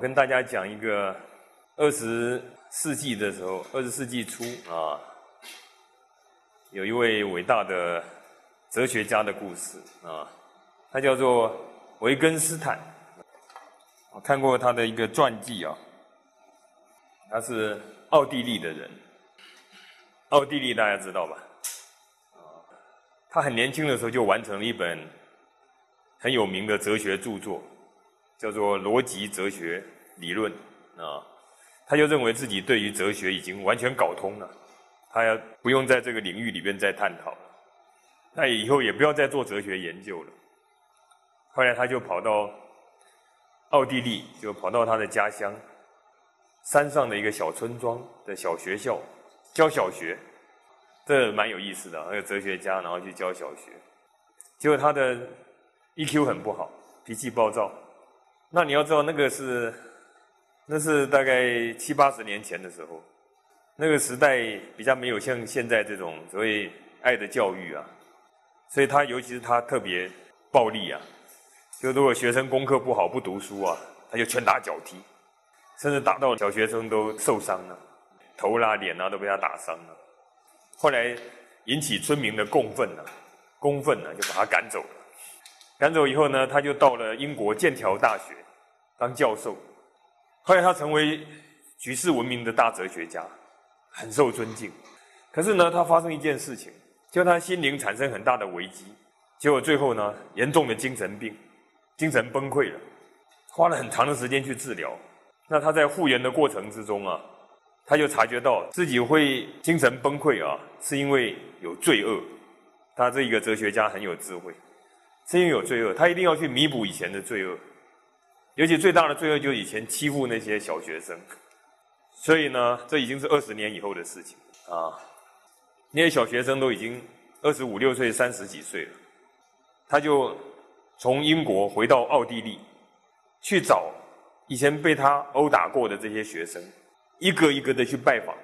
跟大家讲一个二十世纪的时候，二十世纪初啊，有一位伟大的哲学家的故事啊，他叫做维根斯坦。我看过他的一个传记啊，他是奥地利的人，奥地利大家知道吧？他很年轻的时候就完成了一本很有名的哲学著作，叫做《逻辑哲学理论》啊。他就认为自己对于哲学已经完全搞通了，他要不用在这个领域里边再探讨了，那以后也不要再做哲学研究了。后来他就跑到奥地利，就跑到他的家乡山上的一个小村庄的小学校教小学。这蛮有意思的，那个哲学家，然后去教小学，结果他的 EQ 很不好，脾气暴躁。那你要知道，那个是，那是大概七八十年前的时候，那个时代比较没有像现在这种所谓爱的教育啊，所以他尤其是他特别暴力啊，就如果学生功课不好不读书啊，他就拳打脚踢，甚至打到小学生都受伤了，头啦脸啊都被他打伤了。后来引起村民的共愤呢，公愤呢，就把他赶走了。赶走以后呢，他就到了英国剑桥大学当教授。后来他成为举世闻名的大哲学家，很受尊敬。可是呢，他发生一件事情，就他心灵产生很大的危机，结果最后呢，严重的精神病，精神崩溃了，花了很长的时间去治疗。那他在复原的过程之中啊。他就察觉到自己会精神崩溃啊，是因为有罪恶。他这一个哲学家很有智慧，是因为有罪恶，他一定要去弥补以前的罪恶，尤其最大的罪恶就是以前欺负那些小学生。所以呢，这已经是二十年以后的事情啊。那些小学生都已经二十五六岁、三十几岁了，他就从英国回到奥地利，去找以前被他殴打过的这些学生。一个一个的去拜访，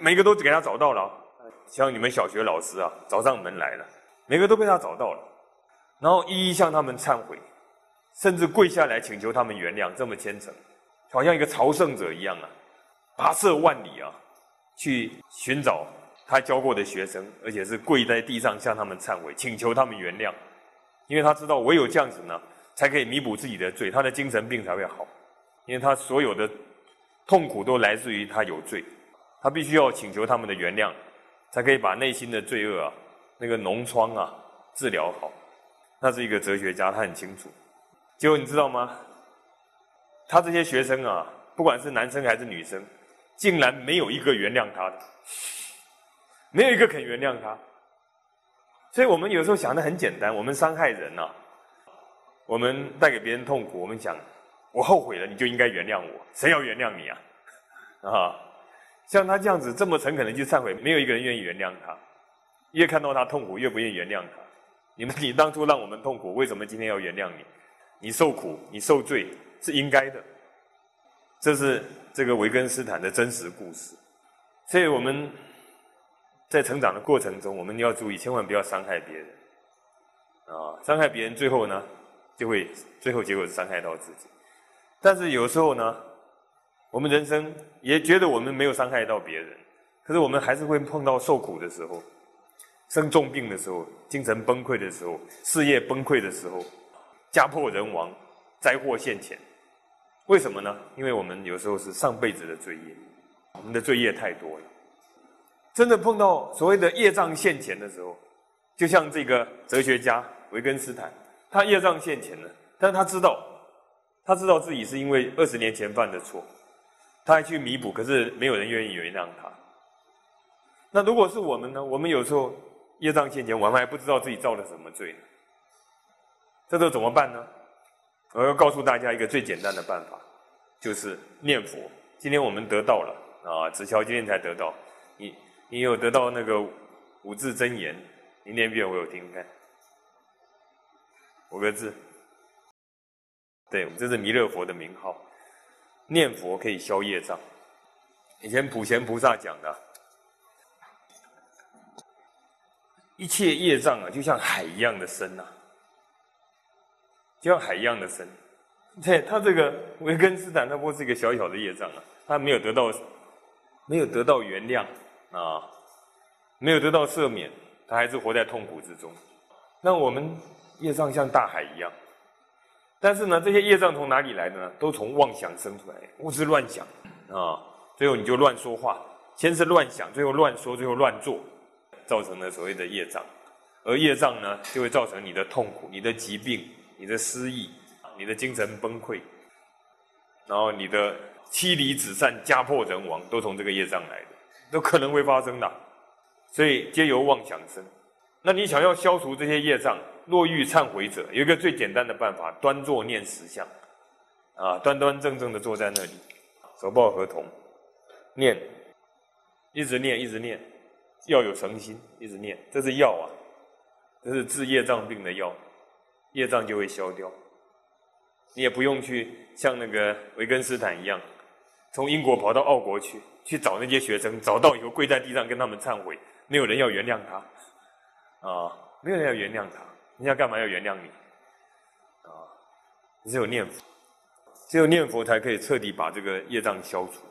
每个都给他找到了，像你们小学老师啊，找上门来了，每个都被他找到了，然后一一向他们忏悔，甚至跪下来请求他们原谅，这么虔诚，好像一个朝圣者一样啊，跋涉万里啊，去寻找他教过的学生，而且是跪在地上向他们忏悔，请求他们原谅，因为他知道唯有这样子呢，才可以弥补自己的罪，他的精神病才会好，因为他所有的。痛苦都来自于他有罪，他必须要请求他们的原谅，才可以把内心的罪恶啊，那个脓疮啊治疗好。那是一个哲学家，他很清楚。结果你知道吗？他这些学生啊，不管是男生还是女生，竟然没有一个原谅他的，没有一个肯原谅他。所以我们有时候想的很简单，我们伤害人呐，我们带给别人痛苦，我们想。我后悔了，你就应该原谅我。谁要原谅你啊？啊，像他这样子这么诚恳的去忏悔，没有一个人愿意原谅他。越看到他痛苦，越不愿意原谅他。你们，你当初让我们痛苦，为什么今天要原谅你？你受苦，你受罪是应该的。这是这个维根斯坦的真实故事。所以我们在成长的过程中，我们要注意，千万不要伤害别人。啊，伤害别人，最后呢，就会最后结果是伤害到自己。但是有时候呢，我们人生也觉得我们没有伤害到别人，可是我们还是会碰到受苦的时候，生重病的时候，精神崩溃的时候，事业崩溃的时候，家破人亡，灾祸现前。为什么呢？因为我们有时候是上辈子的罪业，我们的罪业太多了。真的碰到所谓的业障现前的时候，就像这个哲学家维根斯坦，他业障现前了，但是他知道。他知道自己是因为二十年前犯的错，他还去弥补，可是没有人愿意原谅他。那如果是我们呢？我们有时候业障现前，我们还不知道自己造了什么罪呢，这都怎么办呢？我要告诉大家一个最简单的办法，就是念佛。今天我们得到了啊，子乔今天才得到，你你有得到那个五字真言，你念一遍我有听看，五个字。对，这是弥勒佛的名号，念佛可以消业障。以前普贤菩萨讲的，一切业障啊，就像海一样的深呐，就像海一样的深。对他这个维根斯坦，他不是一个小小的业障啊，他没有得到，没有得到原谅啊，没有得到赦免，他还是活在痛苦之中。那我们业障像大海一样，但是呢，这些业障从哪里来的呢？都从妄想生出来，胡思乱想啊，最后你就乱说话，先是乱想，最后乱说，最后乱做，造成了所谓的业障。而业障呢，就会造成你的痛苦、你的疾病、你的失忆、你的精神崩溃，然后你的妻离子散、家破人亡，都从这个业障来的，都可能会发生的。所以皆由妄想生。那你想要消除这些业障，若欲忏悔者，有一个最简单的办法：端坐念十相，啊，端端正正的坐在那里，手抱合同，念，一直念，一直念，要有诚心，一直念，这是药啊，这是治业障病的药，业障就会消掉。你也不用去像那个维根斯坦一样，从英国跑到澳国去，去找那些学生，找到以后跪在地上跟他们忏悔，没有人要原谅他。啊，没有人要原谅他，人家干嘛要原谅你？啊，只有念佛，只有念佛才可以彻底把这个业障消除。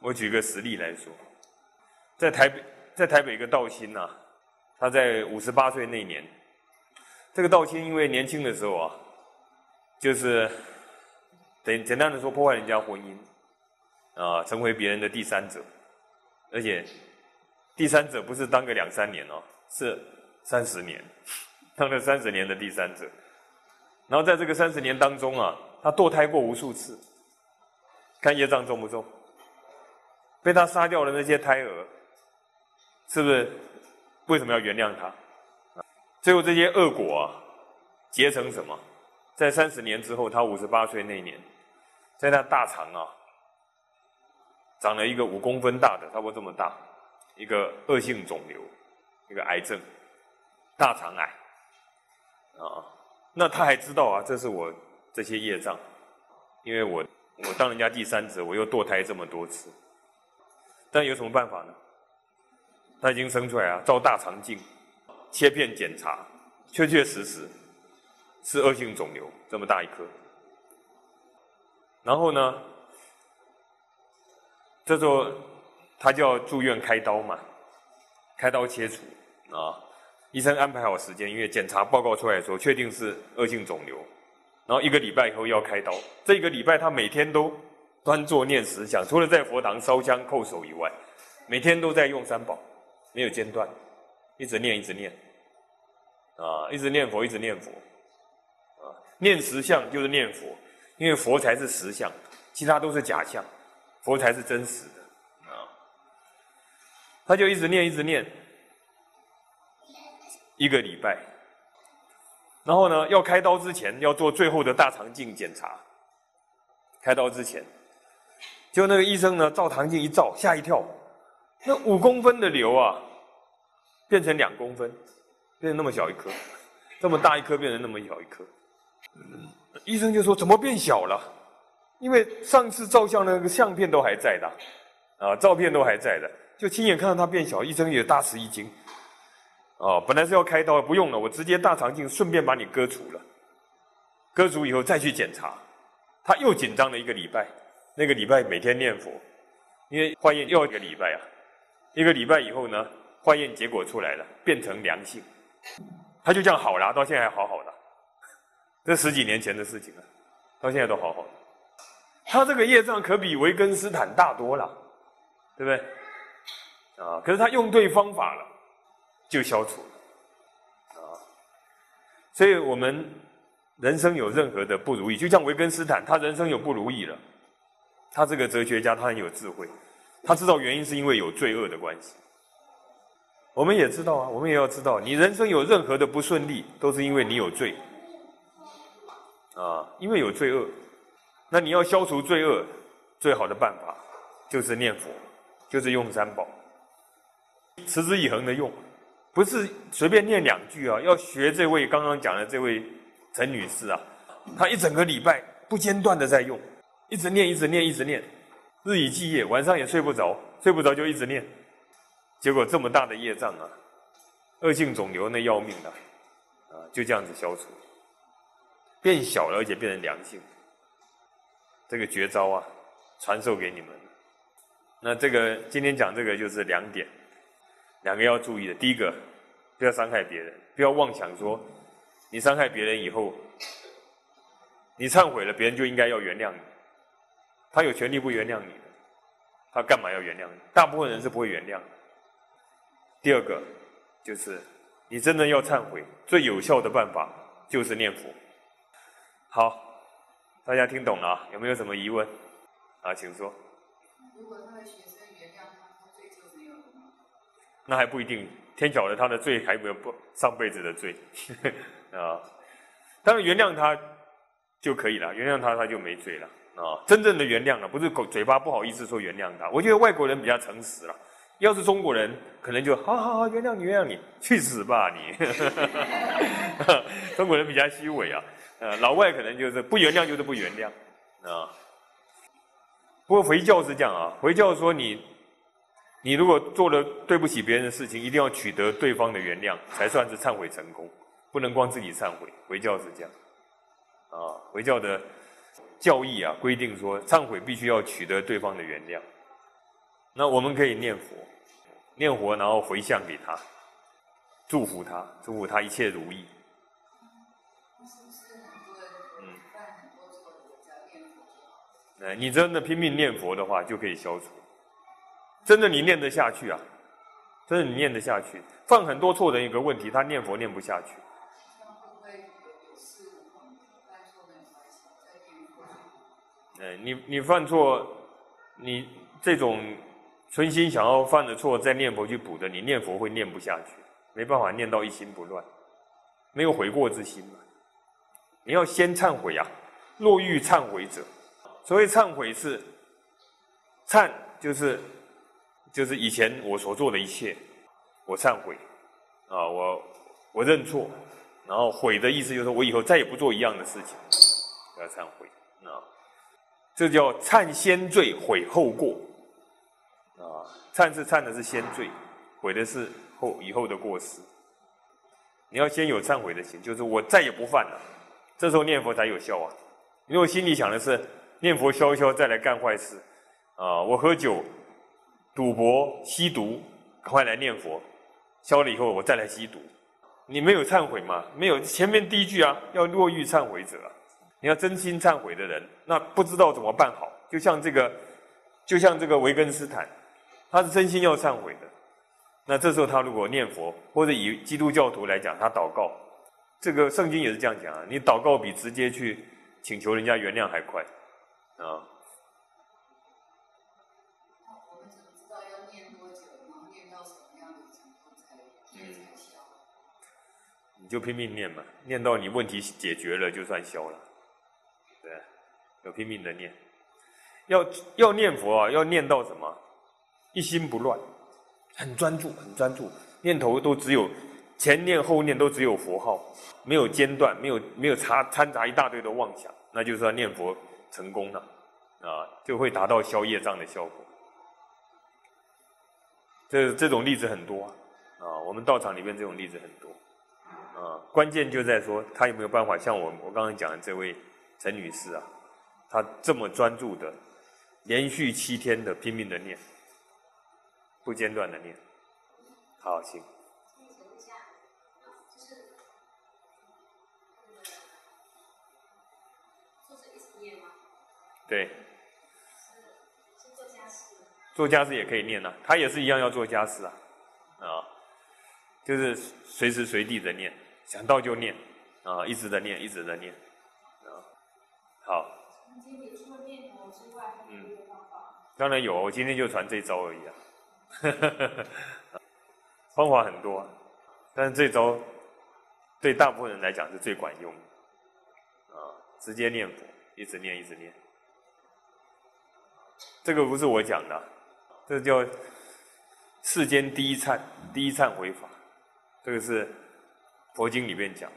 我举个实例来说，在台北，在台北一个道心呐，他在五十八岁那年，这个道清因为年轻的时候啊，就是简简单的说破坏人家婚姻，啊，成为别人的第三者，而且第三者不是当个两三年哦。是三十年，当了三十年的第三者，然后在这个三十年当中啊，他堕胎过无数次，看业障重不重？被他杀掉的那些胎儿，是不是？为什么要原谅他？最后这些恶果啊，结成什么？在三十年之后，他五十八岁那年，在他大肠啊，长了一个五公分大的，差不多这么大，一个恶性肿瘤。一个癌症，大肠癌，啊，那他还知道啊，这是我这些业障，因为我我当人家第三者，我又堕胎这么多次，但有什么办法呢？他已经生出来啊，照大肠镜，切片检查，确确实实是恶性肿瘤，这么大一颗。然后呢，这时候他就要住院开刀嘛，开刀切除。啊，医生安排好时间，因为检查报告出来说确定是恶性肿瘤，然后一个礼拜以后要开刀。这个礼拜他每天都端坐念十想，除了在佛堂烧香叩首以外，每天都在用三宝，没有间断，一直念一直念，啊，一直念佛一直念佛，啊，念十相就是念佛，因为佛才是实相，其他都是假象，佛才是真实的，啊，他就一直念一直念。一个礼拜，然后呢，要开刀之前要做最后的大肠镜检查。开刀之前，就那个医生呢，照肠镜一照，吓一跳，那五公分的瘤啊，变成两公分，变成那么小一颗，这么大一颗变成那么小一颗。医生就说：“怎么变小了？”因为上次照相那个相片都还在的，啊，照片都还在的，就亲眼看到它变小，医生也大吃一惊。哦，本来是要开刀，不用了，我直接大肠镜顺便把你割除了。割除以后再去检查，他又紧张了一个礼拜。那个礼拜每天念佛，因为化验又一个礼拜啊。一个礼拜以后呢，化验结果出来了，变成良性。他就这样好了，到现在还好好的。这十几年前的事情了，到现在都好好的。他这个业障可比维根斯坦大多了，对不对？啊，可是他用对方法了。就消除了，啊！所以我们人生有任何的不如意，就像维根斯坦，他人生有不如意了，他这个哲学家，他很有智慧，他知道原因是因为有罪恶的关系。我们也知道啊，我们也要知道，你人生有任何的不顺利，都是因为你有罪，啊，因为有罪恶，那你要消除罪恶，最好的办法就是念佛，就是用三宝，持之以恒的用。不是随便念两句啊，要学这位刚刚讲的这位陈女士啊，她一整个礼拜不间断的在用，一直念，一直念，一直念，日以继夜，晚上也睡不着，睡不着就一直念，结果这么大的业障啊，恶性肿瘤那要命的，啊，就这样子消除。变小了，而且变成良性。这个绝招啊，传授给你们。那这个今天讲这个就是两点，两个要注意的。第一个，不要伤害别人，不要妄想说你伤害别人以后，你忏悔了，别人就应该要原谅你。他有权利不原谅你，他干嘛要原谅你？大部分人是不会原谅的。第二个，就是你真的要忏悔，最有效的办法就是念佛。好。大家听懂了？有没有什么疑问？啊，请说。如果他的学生原谅他，他罪就没有了吗？那还不一定，天晓得他的罪还有没有不上辈子的罪 啊？当然原谅他就可以了，原谅他他就没罪了啊！真正的原谅了，不是口嘴巴不好意思说原谅他。我觉得外国人比较诚实了，要是中国人可能就好好好原谅你原谅你，去死吧你！中国人比较虚伪啊。呃，老外可能就是不原谅就是不原谅，啊。不过回教是这样啊，回教说你，你如果做了对不起别人的事情，一定要取得对方的原谅，才算是忏悔成功，不能光自己忏悔。回教是这样，啊，回教的教义啊规定说，忏悔必须要取得对方的原谅。那我们可以念佛，念佛然后回向给他，祝福他，祝福他一切如意。哎，你真的拼命念佛的话，就可以消除。真的，你念得下去啊？真的，你念得下去？犯很多错的一个问题，他念佛念不下去。哎，你你犯错，你这种存心想要犯的错，再念佛去补的，你念佛会念不下去，没办法念到一心不乱，没有悔过之心嘛。你要先忏悔呀，若欲忏悔者。所谓忏悔是，忏就是就是以前我所做的一切，我忏悔，啊，我我认错，然后悔的意思就是我以后再也不做一样的事情，要忏悔，啊，这叫忏先罪，悔后过，忏是忏的是先罪，悔的是后以后的过失。你要先有忏悔的心，就是我再也不犯了，这时候念佛才有效啊。如果心里想的是。念佛消一消，再来干坏事，啊！我喝酒、赌博、吸毒，快来念佛，消了以后我再来吸毒。你没有忏悔吗？没有。前面第一句啊，要落欲忏悔者，你要真心忏悔的人，那不知道怎么办好。就像这个，就像这个维根斯坦，他是真心要忏悔的。那这时候他如果念佛，或者以基督教徒来讲，他祷告，这个圣经也是这样讲啊。你祷告比直接去请求人家原谅还快。啊。我们怎么知道要念多久，念到什么样的程度才才消？你就拼命念嘛，念到你问题解决了，就算消了。对，要拼命的念。要要念佛啊，要念到什么？一心不乱，很专注，很专注，念头都只有前念后念都只有佛号，没有间断，没有没有掺掺杂一大堆的妄想，那就是要念佛。成功了，啊，就会达到消业障的效果。这这种例子很多啊，我们道场里面这种例子很多，啊，关键就在说他有没有办法像我我刚刚讲的这位陈女士啊，她这么专注的，连续七天的拼命的念，不间断的念。好，行。对，做家事，做家事也可以念呐，他也是一样要做家事啊，啊，就是随时随地的念，想到就念，啊，一直的念，一直的念，啊，好。嗯，当然有，我今天就传这招而已啊，呵 呵方法很多，但是这招对大部分人来讲是最管用的，啊，直接念佛，一直念，一直念。这个不是我讲的，这叫世间第一忏第一忏悔法，这个是佛经里面讲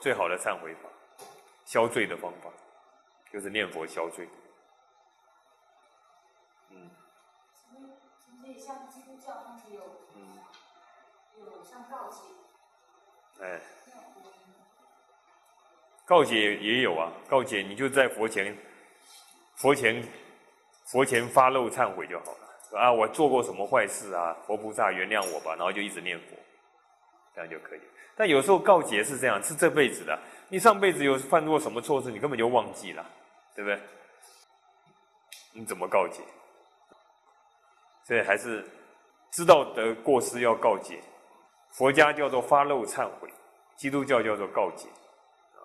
最好的忏悔法，消罪的方法就是念佛消罪。哎，告解也有啊，告解你就在佛前，佛前，佛前发露忏悔就好了啊！我做过什么坏事啊？佛菩萨原谅我吧，然后就一直念佛，这样就可以。但有时候告解是这样，是这辈子的，你上辈子有犯过什么错事，你根本就忘记了，对不对？你怎么告解？所以还是知道的过失要告解。佛家叫做发露忏悔，基督教叫做告解。啊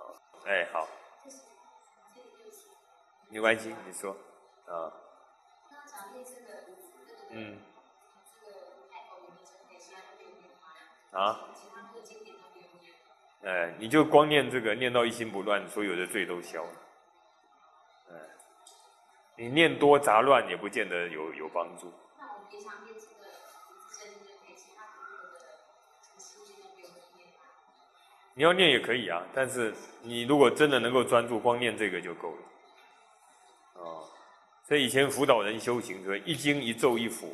哎，好，没关系，你说，啊，嗯，啊，哎，你就光念这个，念到一心不乱，所有的罪都消了。哎，你念多杂乱也不见得有有帮助。你要念也可以啊，但是你如果真的能够专注，光念这个就够了。啊，所以以前辅导人修行，说一经一咒一佛，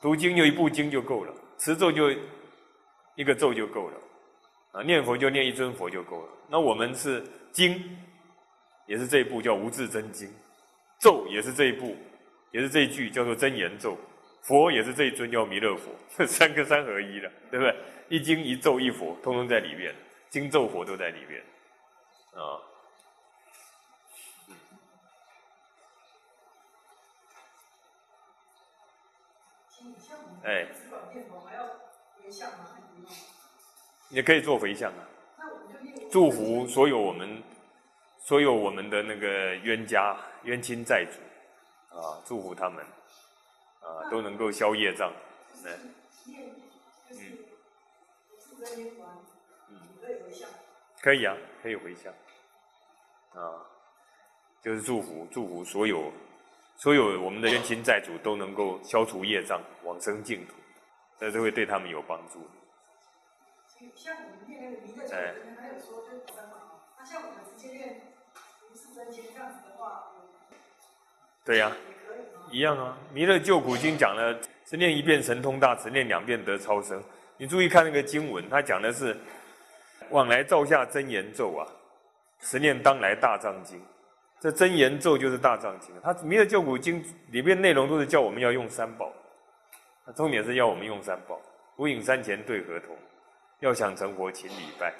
读经就一部经就够了，持咒就一个咒就够了，啊，念佛就念一尊佛就够了。那我们是经，也是这一部叫无字真经，咒也是这一部，也是这一句叫做真言咒，佛也是这一尊叫弥勒佛，这 三个三合一的，对不对？一经一咒一佛，通通在里面，经咒佛都在里面，啊，哎，也可以做回向啊，祝福所有我们所有我们的那个冤家冤亲债主啊，祝福他们啊都能够消业障，嗯。可以啊，可以回向，啊，就是祝福祝福所有所有我们的冤亲债主都能够消除业障，往生净土，那这会对他们有帮助。像我们念那个弥勒哎，还有说就是那像我们直接念无事真经这样子的话，对呀，一样啊。弥勒救苦经讲了，是念一遍神通大慈，念两遍得超生。你注意看那个经文，它讲的是往来照下真言咒啊，十念当来大藏经。这真言咒就是大藏经。它弥勒救苦经里面内容都是叫我们要用三宝，重点是要我们用三宝。无影山前对合同，要想成佛请礼拜。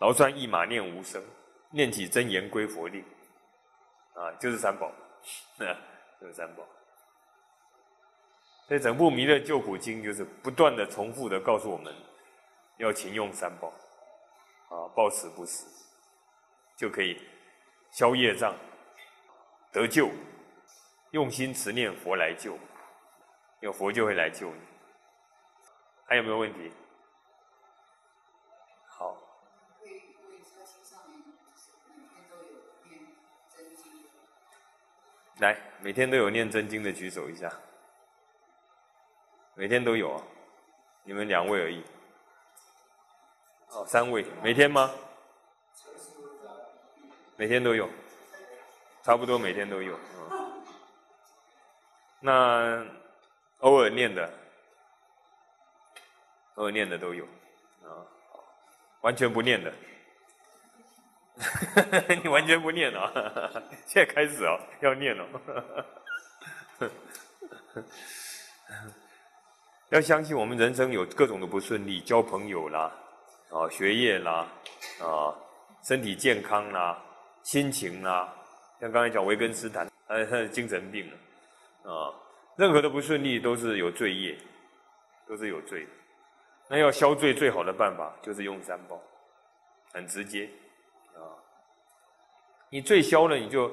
劳酸一马念无声，念起真言归佛令。啊，就是三宝，这三宝。所以整部《弥勒救苦经》就是不断的重复的告诉我们，要勤用三宝，啊，报持不死，就可以消业障，得救，用心持念佛来救，有佛就会来救你。还有没有问题？来，每天都有念真经的举手一下。每天都有啊，你们两位而已。哦，三位，每天吗？每天都有，差不多每天都有。那偶尔念的，偶尔念的都有啊。完全不念的，你完全不念啊？现在开始哦，要念了。要相信我们人生有各种的不顺利，交朋友啦，啊，学业啦，啊，身体健康啦，心情啦，像刚才讲维根斯坦，他他精神病了，啊，任何的不顺利都是有罪业，都是有罪的。那要消罪最好的办法就是用三宝，很直接，你罪消了，你就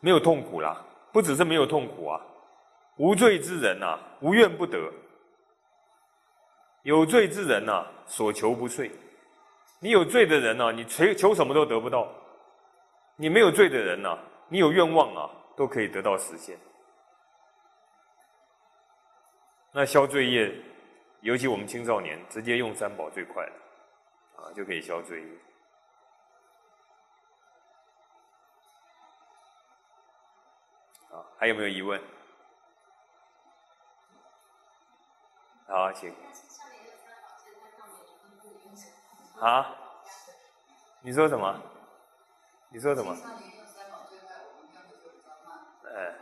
没有痛苦啦。不只是没有痛苦啊，无罪之人呐，无怨不得。有罪之人呐，所求不遂。你有罪的人呐，你求求什么都得不到；你没有罪的人呐，你有愿望啊，都可以得到实现。那消罪业，尤其我们青少年，直接用三宝最快了，啊，就可以消罪业。还有没有疑问？好，请。啊，你说什么？你说什么？哎，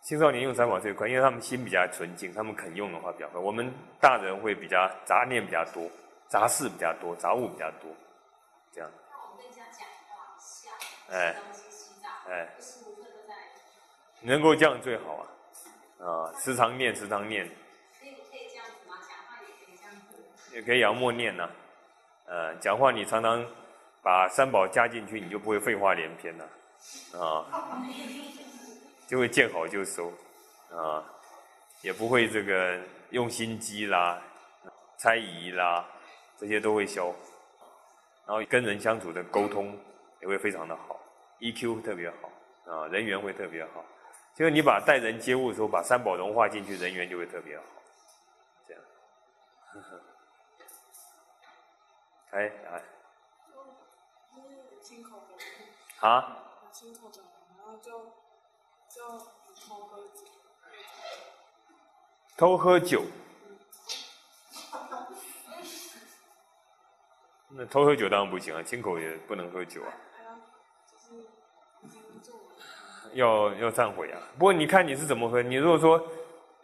青少年用三宝最快，因为他们心比较纯净，他们肯用的话比较快。我们大人会比较杂念比较多，杂事比较多，杂物比较多，这样。哎，哎，能够这样最好啊！啊，时常念，时常念。可以可以这样子吗？讲话也可以这样子。也可以要默念呐，呃，讲话你常常把三宝加进去，你就不会废话连篇了，啊，就会见好就收，啊，也不会这个用心机啦、猜疑啦，这些都会消，然后跟人相处的沟通也会非常的好，EQ 特别好，啊，人缘会特别好。就是你把待人接物的时候，把三宝融化进去，人缘就会特别好。这样，哎哎。亲口的。啊？偷喝酒。那偷喝酒当然不行啊，亲口也不能喝酒啊。要要忏悔啊！不过你看你是怎么喝？你如果说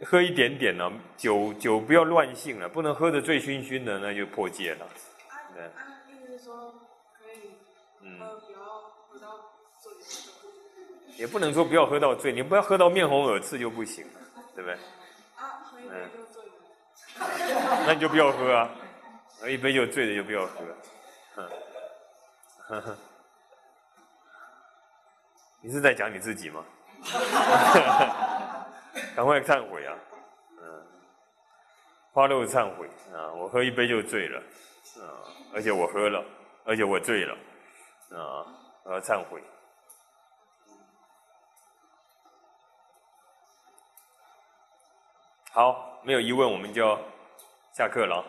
喝一点点呢，酒酒不要乱性了，不能喝的醉醺醺的，那就破戒了。对。意思是说可以，嗯，不要喝到醉。也不能说不要喝到醉，你不要喝到面红耳赤就不行了，对不对？啊，喝一杯就醉了。那你就不要喝啊！喝一杯就醉了就不要喝。呵呵。你是在讲你自己吗？赶快忏悔啊！嗯，花露忏悔啊！我喝一杯就醉了，啊，而且我喝了，而且我醉了，啊，我要忏悔。好，没有疑问，我们就下课了。